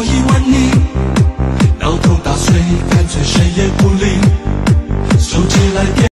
我已问你，到头打碎，干脆谁也不理。